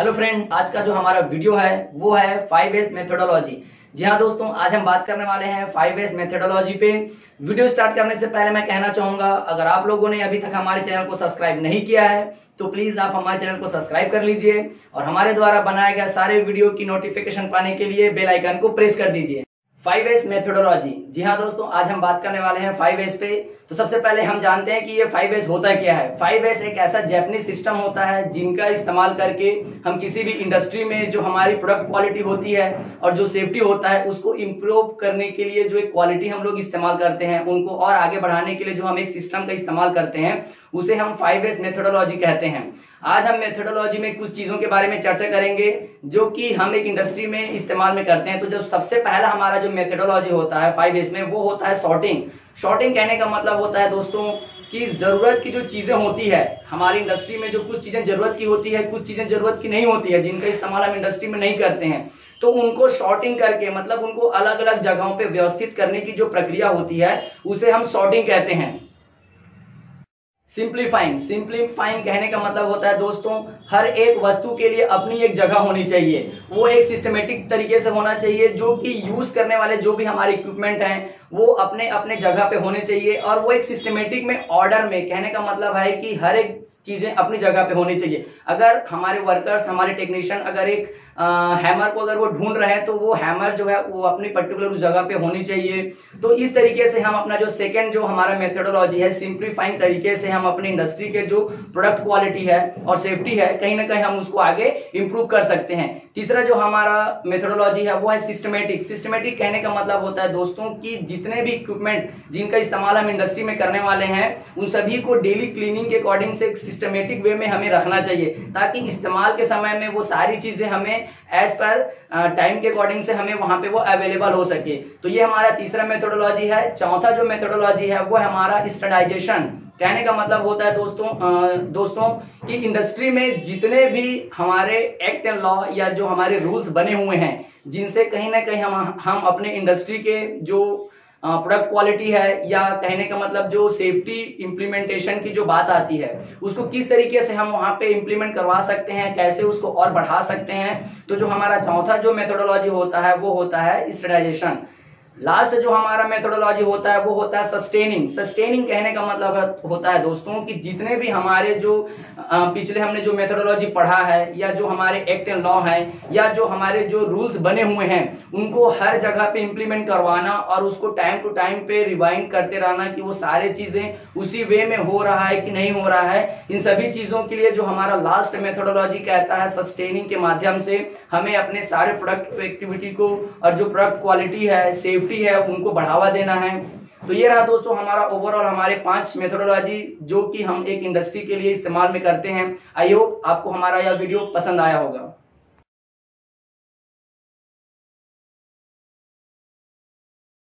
Hello friend, आज का जो हमारा वीडियो है, वो है फाइव एस मेथोडोलॉजी जी हाँ दोस्तों, आज हम बात करने वाले हैं फाइव एस मेथोडोलॉजी पे। वीडियो स्टार्ट करने से पहले मैं कहना चाहूँगा, अगर आप लोगों ने अभी तक हमारे चैनल को सब्सक्राइब नहीं किया है तो प्लीज़ आप हमारे चैनल को सब्सक्राइब कर लीजिए और हमारे द्वारा बनाए गए सारे वीडियो की नोटिफिकेशन पाने के लिए बेलाइकन को प्रेस कर दीजिए। फाइव एस मेथोडोलॉजी जी हाँ दोस्तों, आज हम बात करने वाले हैं फाइव एस पे। तो सबसे पहले हम जानते हैं कि ये फाइव एस होता क्या है। फाइव एस एक ऐसा जैपनीज सिस्टम होता है जिनका इस्तेमाल करके हम किसी भी इंडस्ट्री में जो हमारी प्रोडक्ट क्वालिटी होती है और जो सेफ्टी होता है, उसको इम्प्रूव करने के लिए जो एक क्वालिटी हम लोग इस्तेमाल करते हैं, उनको और आगे बढ़ाने के लिए जो हम एक सिस्टम का इस्तेमाल करते हैं, उसे हम फाइव एस मेथोडोलॉजी कहते हैं। आज हम मेथोडोलॉजी में कुछ चीज़ों के बारे में चर्चा करेंगे, जो कि हम एक इंडस्ट्री में इस्तेमाल में करते हैं। तो जो सबसे पहला हमारा जो मेथोडोलॉजी होता है फाइव एस में, वो होता है शॉर्टिंग शॉर्टिंग कहने का मतलब होता है दोस्तों, कि ज़रूरत की जो चीज़ें होती है, हमारी इंडस्ट्री में जो कुछ चीज़ें ज़रूरत की होती है, कुछ चीज़ें ज़रूरत की नहीं होती है, जिनका इस्तेमाल हम इंडस्ट्री में नहीं करते हैं तो उनको शॉर्टिंग करके मतलब उनको अलग अलग जगहों पे व्यवस्थित करने की जो प्रक्रिया होती है, उसे हम शॉर्टिंग कहते हैं। सिंप्लीफाइंग सिंप्लीफाइंग कहने का मतलब होता है, दोस्तों, हर एक वस्तु के लिए अपनी एक जगह होनी चाहिए। वो एक सिस्टमेटिक तरीके से होना चाहिए, जो कि यूज़ करने वाले जो भी हमारे इक्विपमेंट हैं वो अपने अपने जगह पे होने चाहिए और वो एक सिस्टमेटिक में ऑर्डर में कहने का मतलब है कि हर एक चीज़ें अपनी जगह पे होनी चाहिए। अगर हमारे वर्कर्स हमारे टेक्नीशियन अगर एक आ, हैमर को अगर वो ढूंढ रहे हैं तो वो हैमर जो है वो अपनी पर्टिकुलर उस जगह पे होनी चाहिए। तो इस तरीके से हम अपना जो सेकेंड जो हमारा मेथोडोलॉजी है सिंप्लीफाइंग तरीके से हम अपनी इंडस्ट्री के जो प्रोडक्ट क्वालिटी है और सेफ्टी है कहीं ना कहीं हम उसको आगे इंप्रूव कर सकते हैं। तीसरा जो हमारा मेथडोलॉजी है वो है सिस्टमेटिक सिस्टमेटिक कहने का मतलब होता है दोस्तों की जितने भी इक्विपमेंट जिनका इस्तेमाल हम इंडस्ट्री में करने वाले हैं उन सभी को डेली क्लीनिंग के अकॉर्डिंग से सिस्टमेटिक वे में हमें रखना चाहिए ताकि इस्तेमाल के समय में वो सारी चीज़ें हमें एज पर टाइम के अकॉर्डिंग से हमें वहाँ पे वो अवेलेबल हो सके। तो ये हमारा तीसरा मेथोडोलॉजी है। चौथा जो मेथोडोलॉजी है वो हमारा स्टैंडाइजेशन कहने का मतलब होता है दोस्तों आ, दोस्तों कि इंडस्ट्री में जितने भी हमारे एक्ट एंड लॉ या जो हमारे रूल्स बने हुए हैं जिनसे कहीं ना कहीं हम हम अपने इंडस्ट्री के जो प्रोडक्ट क्वालिटी है, या कहने का मतलब जो सेफ्टी इंप्लीमेंटेशन की जो बात आती है, उसको किस तरीके से हम वहाँ पे इम्प्लीमेंट करवा सकते हैं, कैसे उसको और बढ़ा सकते हैं तो जो हमारा चौथा जो मेथोडोलॉजी होता है, वो होता है स्टडाइजेशन लास्ट जो हमारा मेथोडोलॉजी होता है, वो होता है सस्टेनिंग सस्टेनिंग कहने का मतलब होता है दोस्तों कि जितने भी हमारे जो पिछले हमने जो मेथोडोलॉजी पढ़ा है, या जो हमारे एक्ट एंड लॉ है, या जो हमारे जो रूल्स बने हुए हैं, उनको हर जगह पे इंप्लीमेंट करवाना और उसको टाइम टू टाइम पे रिवाइंड करते रहना कि वो सारे चीज़ें उसी वे में हो रहा है कि नहीं हो रहा है। इन सभी चीज़ों के लिए जो हमारा लास्ट मेथोडोलॉजी कहता है सस्टेनिंग के माध्यम से, हमें अपने सारे प्रोडक्ट एक्टिविटी को और जो प्रोडक्ट क्वालिटी है सेफ्टी सेफ्टी है, उनको बढ़ावा देना है। तो ये रहा दोस्तों हमारा ओवरऑल हमारे पाँच मेथोडोलॉजी जो कि हम एक इंडस्ट्री के लिए इस्तेमाल में करते हैं। आई होप आपको हमारा यह वीडियो पसंद आया होगा।